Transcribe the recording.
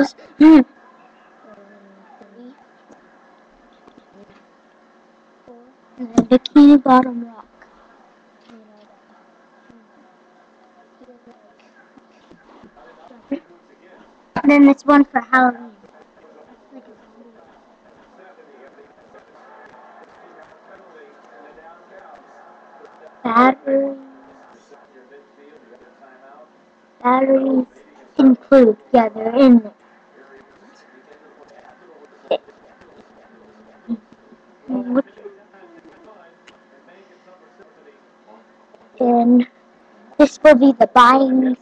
Yes. Mm. Bikini Bottom Rock. And then this one for Halloween. Batteries. Batteries include, yeah, they're in there. And this will be the buying